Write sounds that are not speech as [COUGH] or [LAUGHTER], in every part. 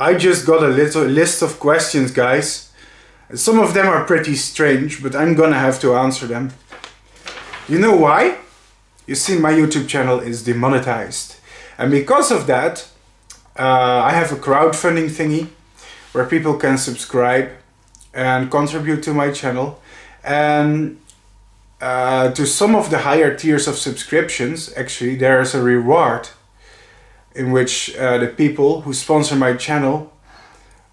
I just got a little list of questions, guys. Some of them are pretty strange, but I'm gonna have to answer them. You know why? You see, my YouTube channel is demonetized. And because of that, uh, I have a crowdfunding thingy where people can subscribe and contribute to my channel. And uh, to some of the higher tiers of subscriptions, actually, there is a reward in which uh, the people who sponsor my channel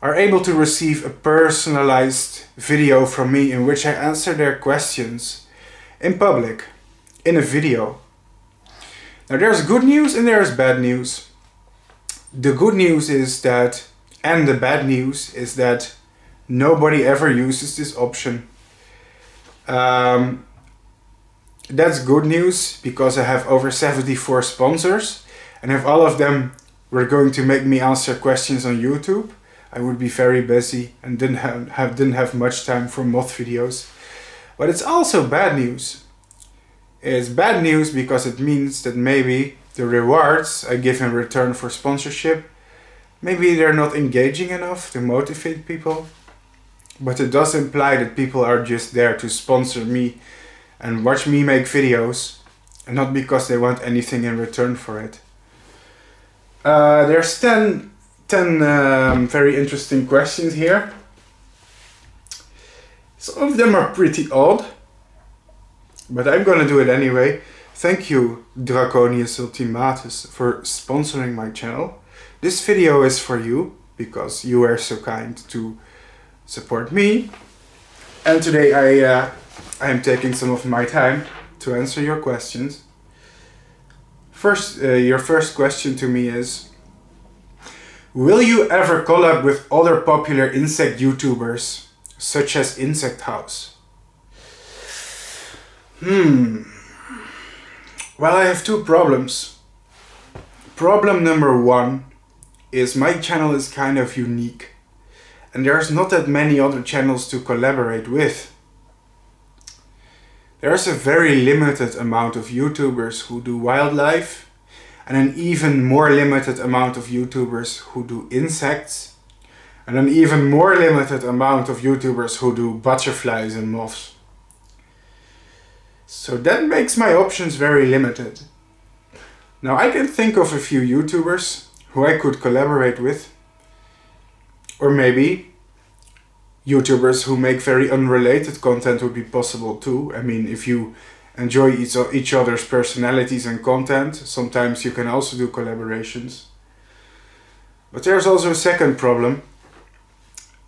are able to receive a personalized video from me in which I answer their questions in public, in a video. Now there's good news and there's bad news. The good news is that, and the bad news is that nobody ever uses this option. Um, that's good news because I have over 74 sponsors and if all of them were going to make me answer questions on YouTube, I would be very busy and didn't have, have didn't have much time for moth videos. But it's also bad news. It's bad news because it means that maybe the rewards I give in return for sponsorship, maybe they're not engaging enough to motivate people. But it does imply that people are just there to sponsor me and watch me make videos and not because they want anything in return for it. Uh, there's 10, 10 um, very interesting questions here. Some of them are pretty odd, but I'm gonna do it anyway. Thank you, Draconius Ultimatus, for sponsoring my channel. This video is for you, because you were so kind to support me. And today I, uh, I am taking some of my time to answer your questions. First, uh, your first question to me is Will you ever collab with other popular insect YouTubers, such as Insect House? Hmm. Well, I have two problems. Problem number one is my channel is kind of unique and there's not that many other channels to collaborate with. There's a very limited amount of YouTubers who do wildlife and an even more limited amount of YouTubers who do insects and an even more limited amount of YouTubers who do butterflies and moths. So that makes my options very limited. Now I can think of a few YouTubers who I could collaborate with or maybe YouTubers who make very unrelated content would be possible too. I mean, if you enjoy each, each other's personalities and content, sometimes you can also do collaborations. But there's also a second problem.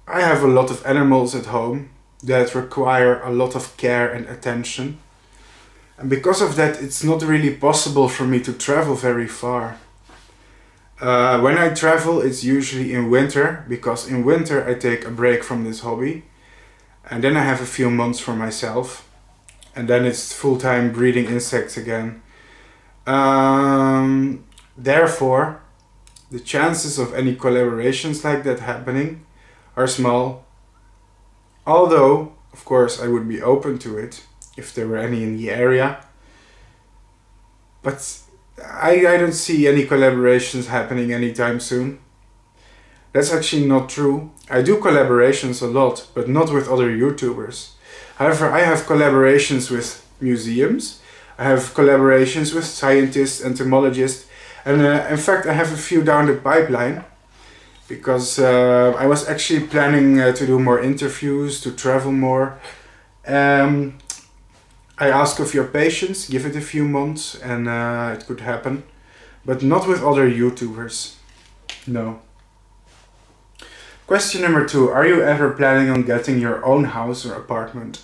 I have a lot of animals at home that require a lot of care and attention. And because of that, it's not really possible for me to travel very far. Uh, when I travel, it's usually in winter because in winter I take a break from this hobby and then I have a few months for myself and then it's full-time breeding insects again. Um, therefore, the chances of any collaborations like that happening are small. Although, of course, I would be open to it if there were any in the area. But I, I don't see any collaborations happening anytime soon. That's actually not true. I do collaborations a lot, but not with other YouTubers. However, I have collaborations with museums, I have collaborations with scientists, entomologists, and uh, in fact I have a few down the pipeline because uh, I was actually planning uh, to do more interviews, to travel more. Um, I ask of your patience, give it a few months and uh, it could happen. But not with other YouTubers. No. Question number two. Are you ever planning on getting your own house or apartment?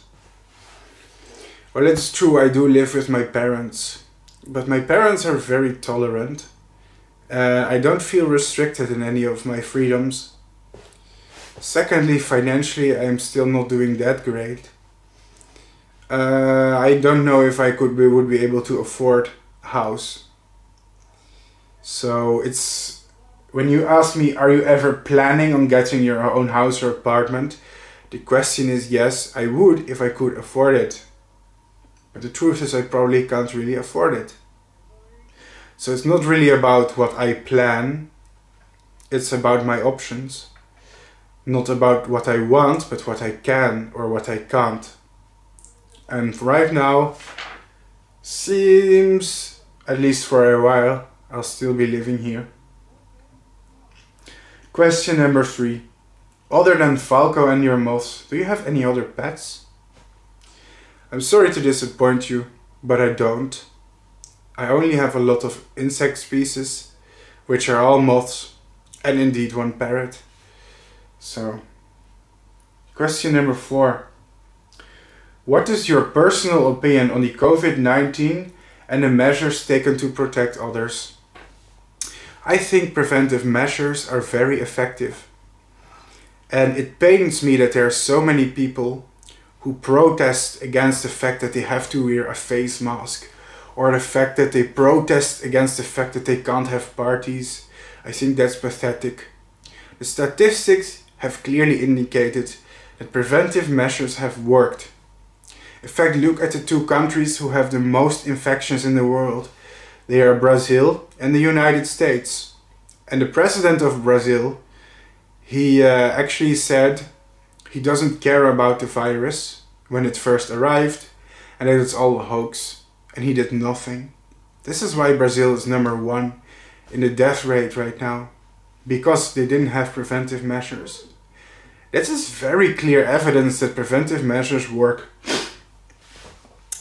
Well, it's true, I do live with my parents. But my parents are very tolerant. Uh, I don't feel restricted in any of my freedoms. Secondly, financially, I'm still not doing that great. Uh, I don't know if I could be, would be able to afford a house. So it's when you ask me, are you ever planning on getting your own house or apartment? The question is yes, I would if I could afford it. But the truth is I probably can't really afford it. So it's not really about what I plan. it's about my options. Not about what I want, but what I can or what I can't. And right now, seems, at least for a while, I'll still be living here. Question number three. Other than Falco and your moths, do you have any other pets? I'm sorry to disappoint you, but I don't. I only have a lot of insect species, which are all moths, and indeed one parrot. So, question number four. What is your personal opinion on the COVID 19 and the measures taken to protect others? I think preventive measures are very effective. And it pains me that there are so many people who protest against the fact that they have to wear a face mask or the fact that they protest against the fact that they can't have parties. I think that's pathetic. The statistics have clearly indicated that preventive measures have worked. In fact, look at the two countries who have the most infections in the world. They are Brazil and the United States. And the president of Brazil, he uh, actually said he doesn't care about the virus when it first arrived and that it's all a hoax and he did nothing. This is why Brazil is number one in the death rate right now because they didn't have preventive measures. This is very clear evidence that preventive measures work.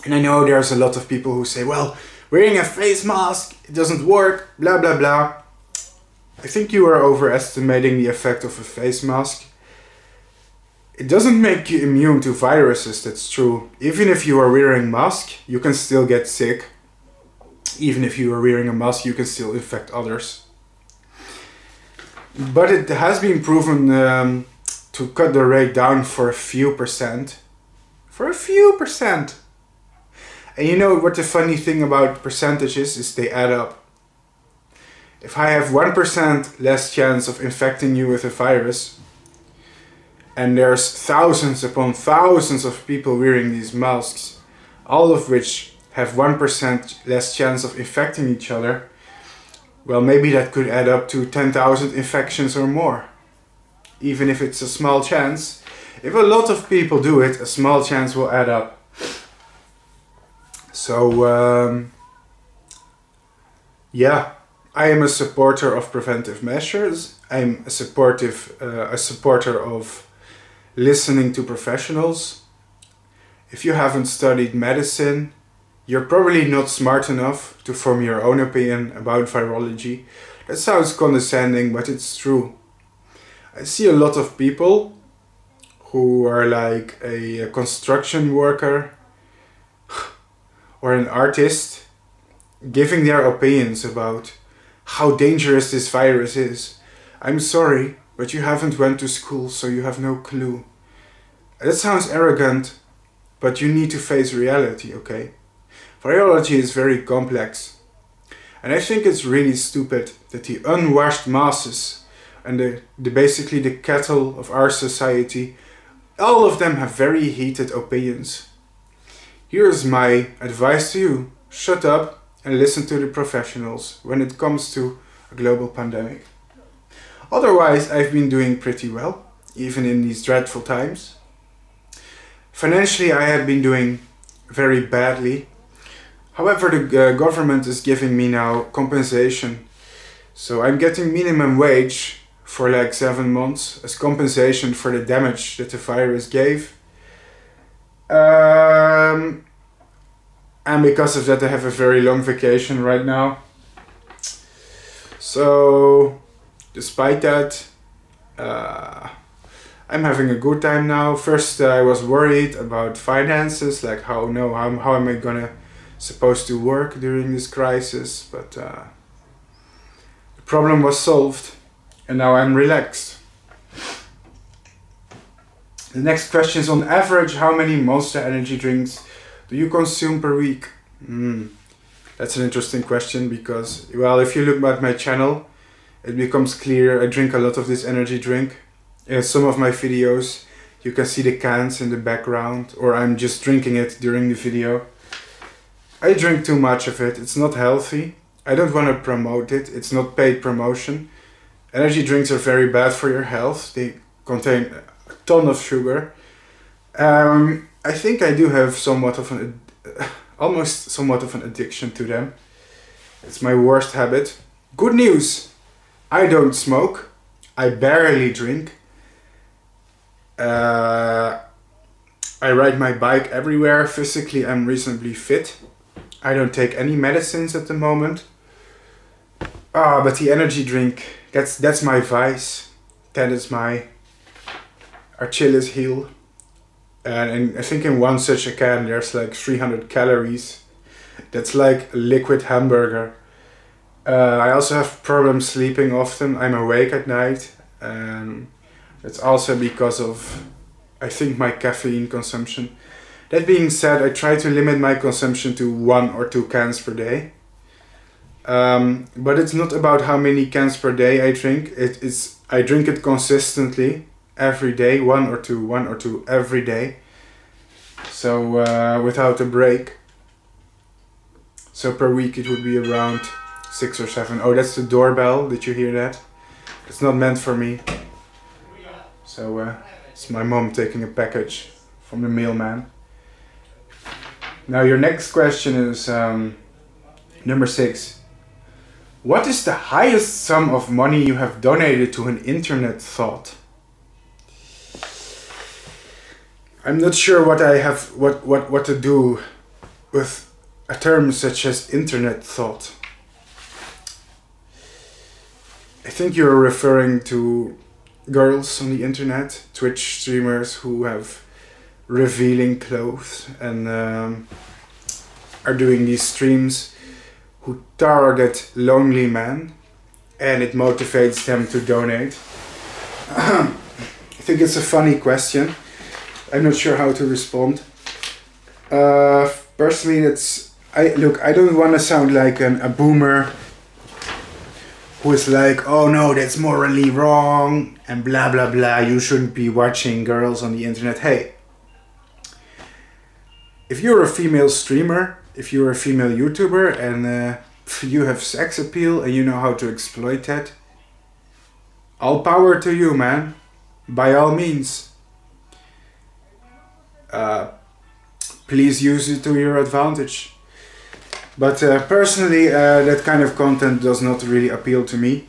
And I know there's a lot of people who say, well, wearing a face mask, it doesn't work, blah blah blah. I think you are overestimating the effect of a face mask. It doesn't make you immune to viruses, that's true. Even if you are wearing a mask, you can still get sick. Even if you are wearing a mask, you can still infect others. But it has been proven um, to cut the rate down for a few percent. For a few percent. And you know what the funny thing about percentages is they add up. If I have 1% less chance of infecting you with a virus, and there's thousands upon thousands of people wearing these masks, all of which have 1% less chance of infecting each other, well, maybe that could add up to 10,000 infections or more. Even if it's a small chance, if a lot of people do it, a small chance will add up. So, um, yeah, I am a supporter of preventive measures. I'm a supportive, uh, a supporter of listening to professionals. If you haven't studied medicine, you're probably not smart enough to form your own opinion about virology. That sounds condescending, but it's true. I see a lot of people who are like a, a construction worker or an artist giving their opinions about how dangerous this virus is. I'm sorry, but you haven't went to school, so you have no clue. That sounds arrogant, but you need to face reality, okay? Virology is very complex. And I think it's really stupid that the unwashed masses and the, the basically the cattle of our society, all of them have very heated opinions. Here's my advice to you. Shut up and listen to the professionals when it comes to a global pandemic. Otherwise, I've been doing pretty well, even in these dreadful times. Financially, I have been doing very badly. However, the uh, government is giving me now compensation. So I'm getting minimum wage for like seven months as compensation for the damage that the virus gave. Um, and because of that, I have a very long vacation right now. So despite that, uh, I'm having a good time now. First, uh, I was worried about finances, like how no, how, how am I gonna supposed to work during this crisis? But uh, the problem was solved, and now I'm relaxed. The next question is on average, how many Monster Energy drinks do you consume per week? Mm, that's an interesting question because, well, if you look at my channel, it becomes clear I drink a lot of this energy drink. In some of my videos you can see the cans in the background or I'm just drinking it during the video. I drink too much of it, it's not healthy. I don't want to promote it, it's not paid promotion. Energy drinks are very bad for your health. They contain ton of sugar. Um, I think I do have somewhat of an, [SIGHS] almost somewhat of an addiction to them. It's my worst habit. Good news! I don't smoke. I barely drink. Uh, I ride my bike everywhere. Physically, I'm reasonably fit. I don't take any medicines at the moment. Ah, but the energy drink, that's that's my vice. That is my Achilles heel. And, and I think in one such a can there's like 300 calories. That's like a liquid hamburger. Uh, I also have problems sleeping often. I'm awake at night. And it's also because of, I think, my caffeine consumption. That being said, I try to limit my consumption to one or two cans per day. Um, but it's not about how many cans per day I drink. It is I drink it consistently every day, one or two, one or two every day. So uh, without a break. So per week it would be around six or seven. Oh, that's the doorbell. Did you hear that? It's not meant for me. So uh, it's my mom taking a package from the mailman. Now your next question is um, number six. What is the highest sum of money you have donated to an internet thought? I'm not sure what I have what, what, what to do with a term such as internet thought. I think you're referring to girls on the internet, Twitch streamers who have revealing clothes and um, are doing these streams who target lonely men and it motivates them to donate. [COUGHS] I think it's a funny question. I'm not sure how to respond. Uh, personally, it's I look. I don't want to sound like an, a boomer who is like, "Oh no, that's morally wrong," and blah blah blah. You shouldn't be watching girls on the internet. Hey, if you're a female streamer, if you're a female YouTuber, and uh, [LAUGHS] you have sex appeal and you know how to exploit that, all power to you, man. By all means. Uh, please use it to your advantage. But uh, personally, uh, that kind of content does not really appeal to me.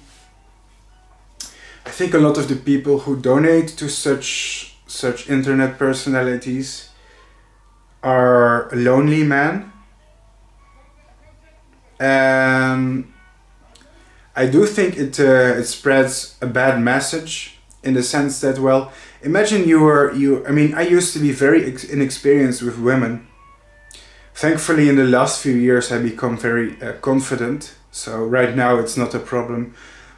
I think a lot of the people who donate to such such internet personalities are lonely men. And I do think it uh, it spreads a bad message in the sense that well, imagine you were you. I mean, I used to be very inexperienced with women. Thankfully, in the last few years, I become very uh, confident. So right now, it's not a problem.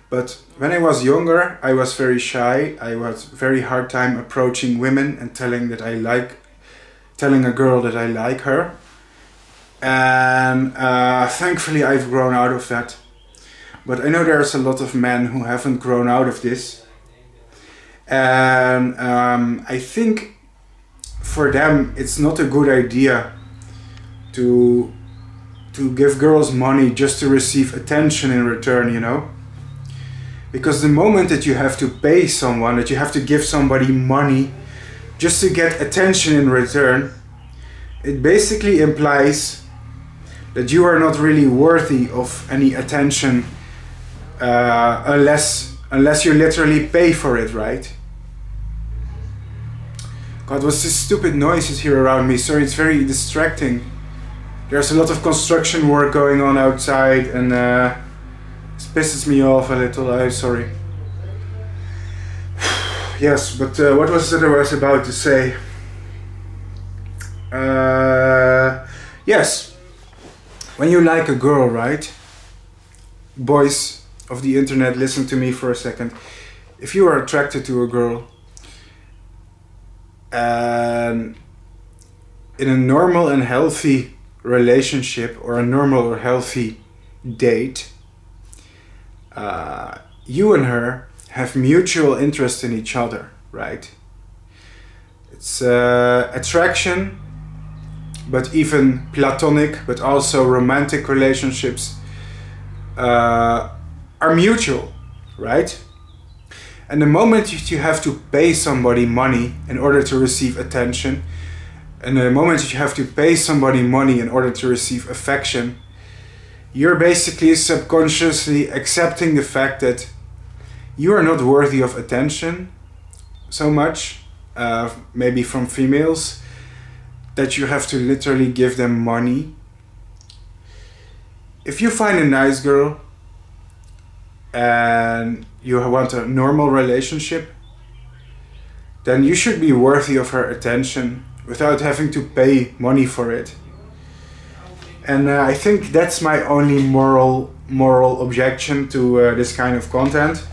But when I was younger, I was very shy. I was very hard time approaching women and telling that I like, telling a girl that I like her. And uh, thankfully, I've grown out of that. But I know there's a lot of men who haven't grown out of this. And um, I think for them, it's not a good idea to to give girls money just to receive attention in return, you know? Because the moment that you have to pay someone, that you have to give somebody money just to get attention in return, it basically implies that you are not really worthy of any attention uh, unless unless you literally pay for it, right? God, what's this stupid noises here around me? Sorry, it's very distracting. There's a lot of construction work going on outside and uh, it pisses me off a little, I'm sorry. [SIGHS] yes, but uh, what was it I was about to say? Uh, yes, when you like a girl, right? Boys of the internet, listen to me for a second. If you are attracted to a girl, and in a normal and healthy relationship or a normal or healthy date, uh, you and her have mutual interest in each other, right? It's uh, attraction, but even platonic, but also romantic relationships uh, are mutual, right? And the moment you have to pay somebody money in order to receive attention, and the moment you have to pay somebody money in order to receive affection, you're basically subconsciously accepting the fact that you are not worthy of attention so much, uh, maybe from females, that you have to literally give them money. If you find a nice girl and you want a normal relationship, then you should be worthy of her attention without having to pay money for it. And uh, I think that's my only moral moral objection to uh, this kind of content.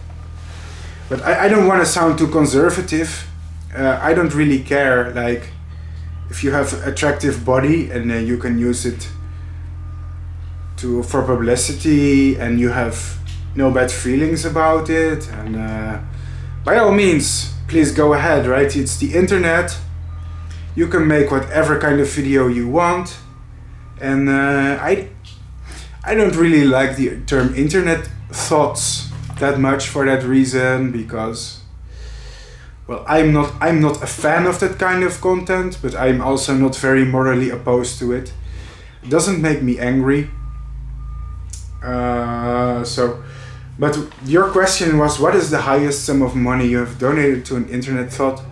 But I, I don't want to sound too conservative. Uh, I don't really care. Like, if you have attractive body and uh, you can use it to for publicity and you have no bad feelings about it, and uh, by all means, please go ahead. Right? It's the internet. You can make whatever kind of video you want, and uh, I I don't really like the term internet thoughts that much for that reason because well I'm not I'm not a fan of that kind of content but I'm also not very morally opposed to it. It doesn't make me angry. Uh, so but your question was what is the highest sum of money you have donated to an internet thought?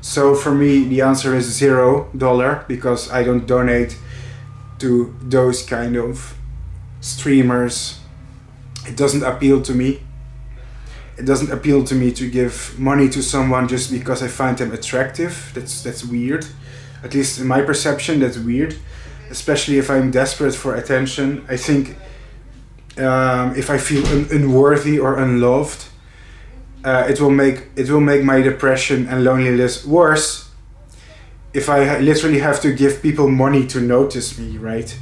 So for me the answer is zero dollar because I don't donate to those kind of streamers. It doesn't appeal to me. It doesn't appeal to me to give money to someone just because I find them attractive. That's that's weird. At least in my perception, that's weird. Especially if I'm desperate for attention. I think um, if I feel un- unworthy or unloved, uh, it will make it will make my depression and loneliness worse. If I ha- literally have to give people money to notice me, right?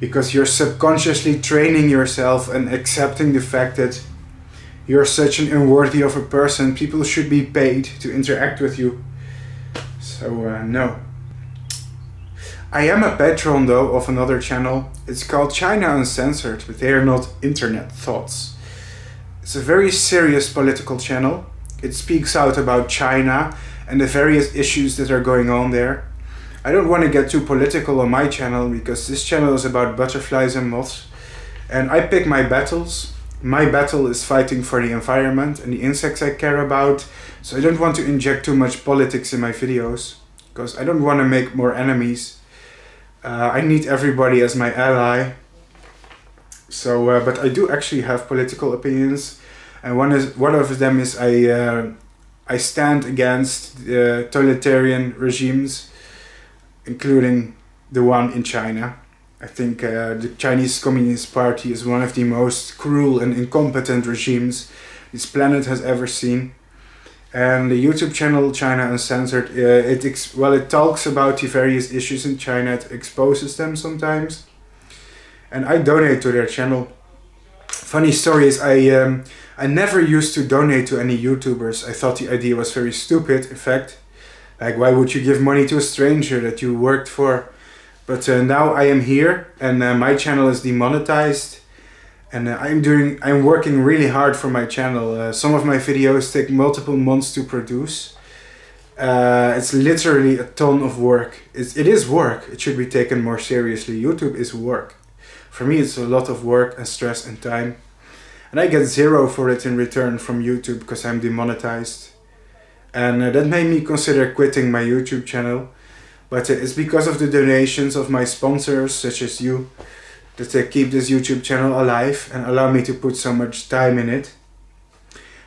Because you're subconsciously training yourself and accepting the fact that you're such an unworthy of a person. People should be paid to interact with you. So uh, no. I am a patron though of another channel. It's called China Uncensored, but they are not internet thoughts. It's a very serious political channel. It speaks out about China and the various issues that are going on there. I don't want to get too political on my channel because this channel is about butterflies and moths. And I pick my battles. My battle is fighting for the environment and the insects I care about. So I don't want to inject too much politics in my videos because I don't want to make more enemies. Uh, I need everybody as my ally. So, uh, but I do actually have political opinions, and one is one of them is I uh, I stand against uh, totalitarian regimes, including the one in China. I think uh, the Chinese Communist Party is one of the most cruel and incompetent regimes this planet has ever seen. And the YouTube channel China Uncensored, uh, it ex- well, it talks about the various issues in China. It exposes them sometimes, and I donate to their channel. Funny story is I um, I never used to donate to any YouTubers. I thought the idea was very stupid. In fact, like why would you give money to a stranger that you worked for? But uh, now I am here, and uh, my channel is demonetized and uh, I'm doing I'm working really hard for my channel. Uh, some of my videos take multiple months to produce. Uh, it's literally a ton of work. It's, it is work. It should be taken more seriously. YouTube is work. For me, it's a lot of work and stress and time, and I get zero for it in return from YouTube because I'm demonetized, and uh, that made me consider quitting my YouTube channel. But uh, it's because of the donations of my sponsors, such as you they keep this YouTube channel alive and allow me to put so much time in it.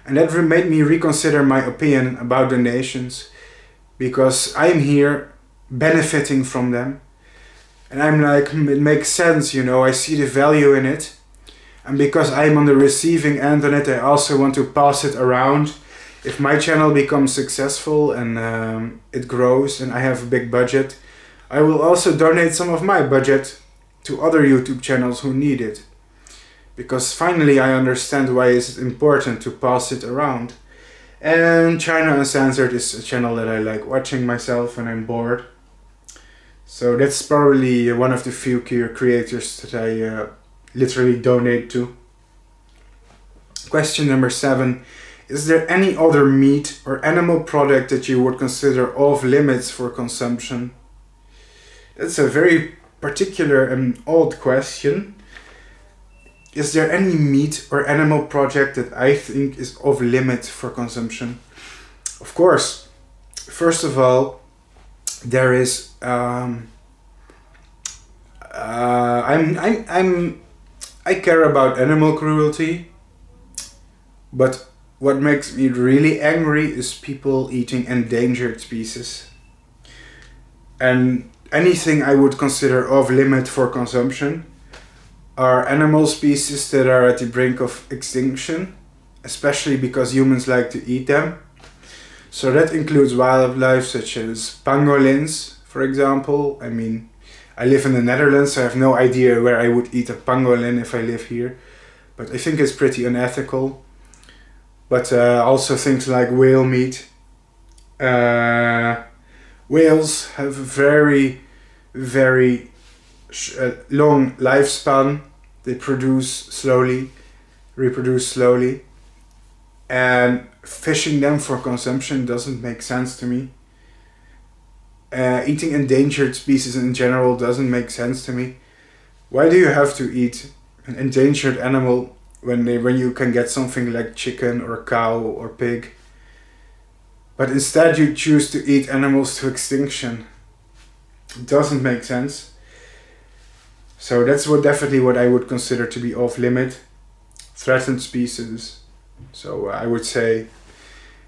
And that made me reconsider my opinion about donations because I'm here benefiting from them. And I'm like, it makes sense, you know, I see the value in it. And because I'm on the receiving end on it, I also want to pass it around. If my channel becomes successful and um, it grows and I have a big budget, I will also donate some of my budget to other YouTube channels who need it. Because finally I understand why it's important to pass it around. And China Uncensored is a channel that I like watching myself when I'm bored. So that's probably one of the few creators that I uh, literally donate to. Question number seven Is there any other meat or animal product that you would consider off limits for consumption? That's a very particular and odd question. Is there any meat or animal product that I think is off limits for consumption? Of course, first of all, there is. Um, uh, I'm, I'm, I'm, I care about animal cruelty, but what makes me really angry is people eating endangered species. And anything I would consider off limit for consumption are animal species that are at the brink of extinction, especially because humans like to eat them. So that includes wildlife such as pangolins, for example. I mean, I live in the Netherlands, so I have no idea where I would eat a pangolin if I live here, but I think it's pretty unethical but uh, also things like whale meat. Uh, whales have a very, very uh, long lifespan. They produce slowly, reproduce slowly, and fishing them for consumption doesn't make sense to me. Uh, eating endangered species in general doesn't make sense to me. Why do you have to eat an endangered animal when they, when you can get something like chicken or cow or pig. But instead you choose to eat animals to extinction. It doesn't make sense. So that's what definitely what I would consider to be off limit. Threatened species. So I would say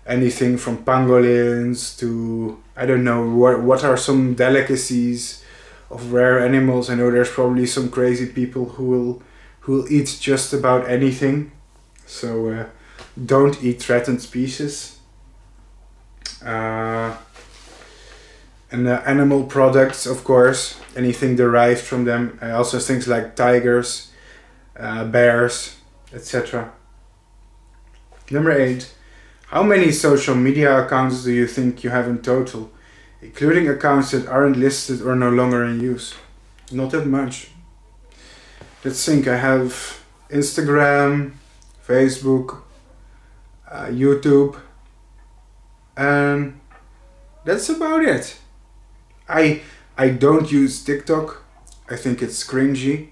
anything from pangolins to I don't know what what are some delicacies of rare animals. I know there's probably some crazy people who will who'll eat just about anything. So uh, don't eat threatened species. Uh, and uh, animal products, of course, anything derived from them. Uh, also things like tigers, uh, bears, etc. Number eight. How many social media accounts do you think you have in total, including accounts that aren't listed or no longer in use? Not that much let's think I have Instagram, Facebook, uh, YouTube, and that's about it. I I don't use TikTok. I think it's cringy.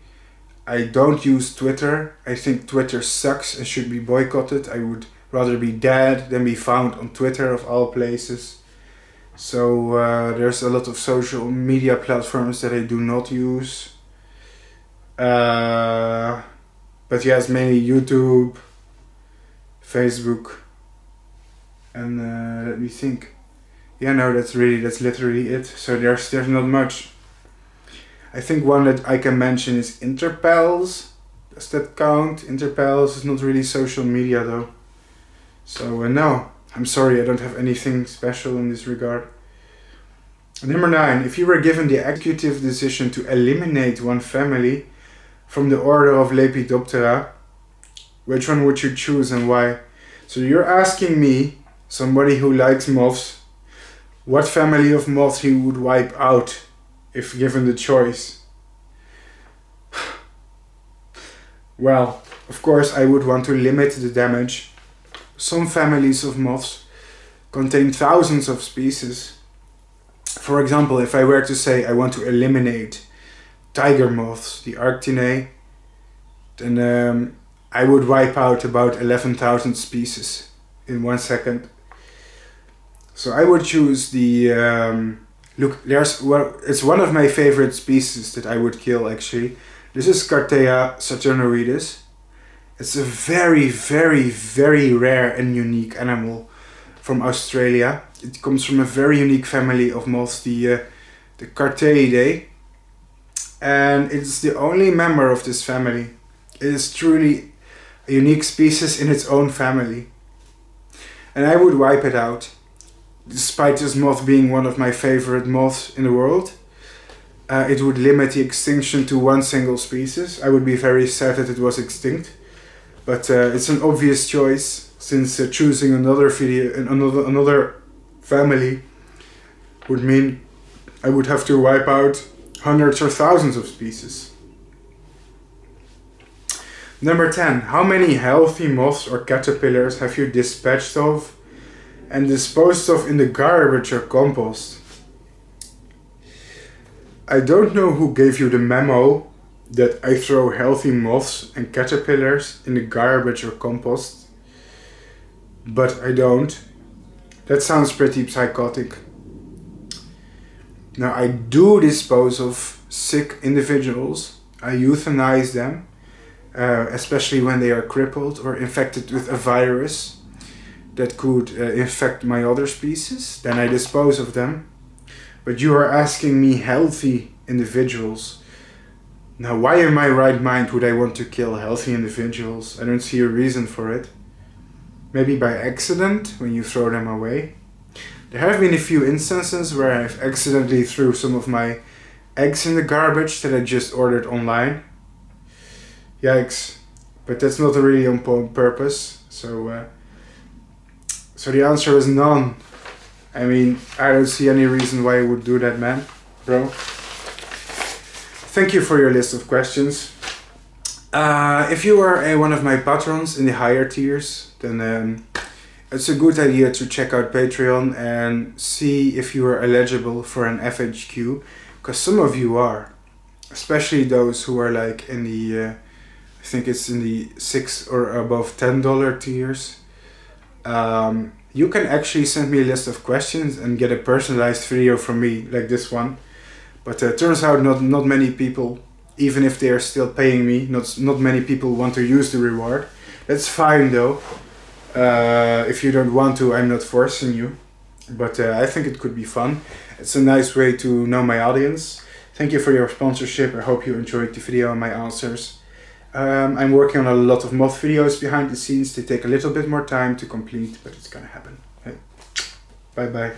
I don't use Twitter. I think Twitter sucks and should be boycotted. I would rather be dead than be found on Twitter of all places. So uh, there's a lot of social media platforms that I do not use. Uh, but yes, mainly YouTube, Facebook, and uh, let me think. Yeah, no, that's really that's literally it. So there's there's not much. I think one that I can mention is Interpels. Does that count? Interpels is not really social media though. So uh, no, I'm sorry, I don't have anything special in this regard. Number nine, if you were given the executive decision to eliminate one family, from the order of Lepidoptera, which one would you choose and why? So you're asking me, somebody who likes moths, what family of moths he would wipe out if given the choice. [SIGHS] well, of course I would want to limit the damage. Some families of moths contain thousands of species. For example, if I were to say I want to eliminate tiger moths, the Arctiinae, then um, I would wipe out about 11,000 species in one second. So I would choose the, um, look, there's, well, it's one of my favorite species that I would kill actually. This is Carthaea saturnioides. It's a very, very, very rare and unique animal from Australia. It comes from a very unique family of moths, the, uh, the Carthaeidae and it's the only member of this family. It is truly a unique species in its own family. And I would wipe it out, despite this moth being one of my favorite moths in the world. Uh, it would limit the extinction to one single species. I would be very sad that it was extinct, but uh, it's an obvious choice since uh, choosing another video, another another family, would mean I would have to wipe out hundreds or thousands of species. Number 10. How many healthy moths or caterpillars have you dispatched of and disposed of in the garbage or compost? I don't know who gave you the memo that I throw healthy moths and caterpillars in the garbage or compost, but I don't. That sounds pretty psychotic. Now, I do dispose of sick individuals, I euthanize them, uh, especially when they are crippled or infected with a virus that could uh, infect my other species, then I dispose of them but you are asking me healthy individuals. Now, why in my right mind would I want to kill healthy individuals? I don't see a reason for it. Maybe by accident when you throw them away. There have been a few instances where I've accidentally threw some of my eggs in the garbage that I just ordered online. Yikes. But that's not really on purpose. So, uh, so the answer is none. I mean, I don't see any reason why I would do that, man, bro. Thank you for your list of questions. Uh, if you are a, one of my patrons in the higher tiers, then um, it's a good idea to check out Patreon and see if you are eligible for an FAQ, because some of you are, especially those who are like in the, uh, I think it's in the six or above ten dollar tiers. Um, you can actually send me a list of questions and get a personalized video from me like this one. But uh, turns out not not many people, even if they are still paying me, not not many people want to use the reward. That's fine though. Uh, if you don't want to, I'm not forcing you. But uh, I think it could be fun. It's a nice way to know my audience. Thank you for your sponsorship. I hope you enjoyed the video and my answers. Um, I'm working on a lot of moth videos behind the scenes. They take a little bit more time to complete, but it's gonna happen. Bye bye.